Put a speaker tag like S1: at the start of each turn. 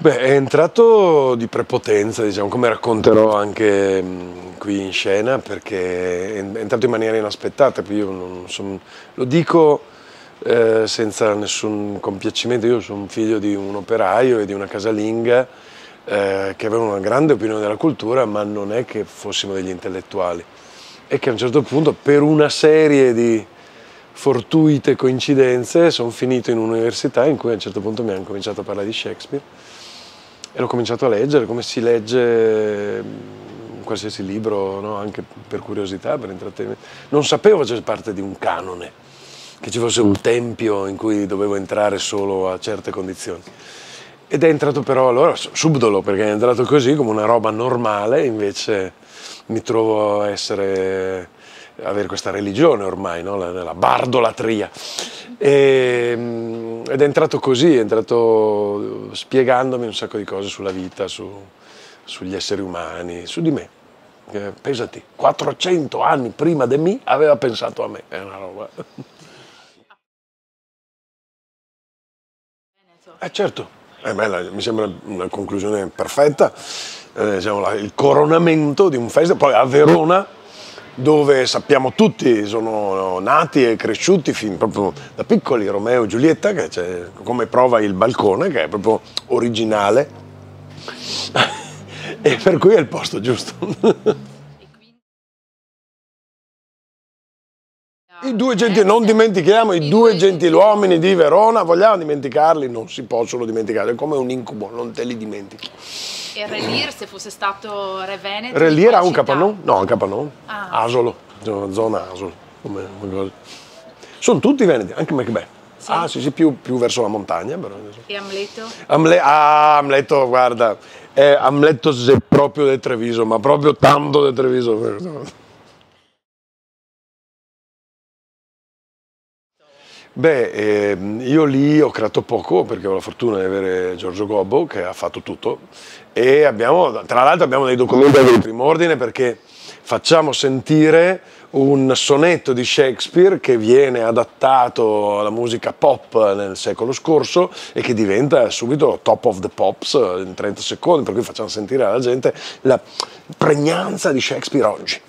S1: Beh, è entrato di prepotenza, diciamo, come racconterò anche mh, qui in scena, perché è entrato in maniera inaspettata. Son, lo dico eh, senza nessun compiacimento, io sono figlio di un operaio e di una casalinga eh, che avevano una grande opinione della cultura, ma non è che fossimo degli intellettuali. E che a un certo punto, per una serie di fortuite coincidenze, sono finito in un'università in cui a un certo punto mi hanno cominciato a parlare di Shakespeare e l'ho cominciato a leggere come si legge mm, qualsiasi libro, no? anche per curiosità, per intrattenimento. Non sapevo facesse parte di un canone, che ci fosse un tempio in cui dovevo entrare solo a certe condizioni. Ed è entrato però allora subdolo, perché è entrato così come una roba normale, invece mi trovo a essere avere questa religione ormai, no? la, la bardolatria. E, mm, ed è entrato così, è entrato spiegandomi un sacco di cose sulla vita, su, sugli esseri umani, su di me. Eh, pensati, 400 anni prima di me aveva pensato a me, è una roba. Eh certo, eh, beh, mi sembra una conclusione perfetta, eh, diciamo, il coronamento di un festival, poi a Verona dove sappiamo tutti sono nati e cresciuti fin proprio da piccoli Romeo e Giulietta, che c'è come prova il balcone, che è proprio originale, e per cui è il posto giusto. I due gentili, non dimentichiamo i due gentiluomini di Verona, vogliamo dimenticarli? Non si possono dimenticare, è come un incubo, non te li dimentichi.
S2: E Relir, se fosse stato Re Veneto?
S1: Relir ha un capannone? No, un capannone. Ah. Asolo, zona Asolo. Sono tutti veneti, anche Macbeth. Sì. Ah sì, sì, più, più, verso la montagna. Però.
S2: E Amleto?
S1: Amle ah, Amleto, guarda, è Amleto è proprio del Treviso, ma proprio tanto del Treviso. Beh, ehm, io lì ho creato poco perché ho la fortuna di avere Giorgio Gobbo che ha fatto tutto e abbiamo, tra l'altro abbiamo dei documenti di primo ordine perché facciamo sentire un sonetto di Shakespeare che viene adattato alla musica pop nel secolo scorso e che diventa subito top of the pops in 30 secondi, per cui facciamo sentire alla gente la pregnanza di Shakespeare oggi.